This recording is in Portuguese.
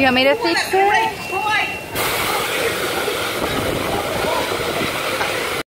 You want me to fix it?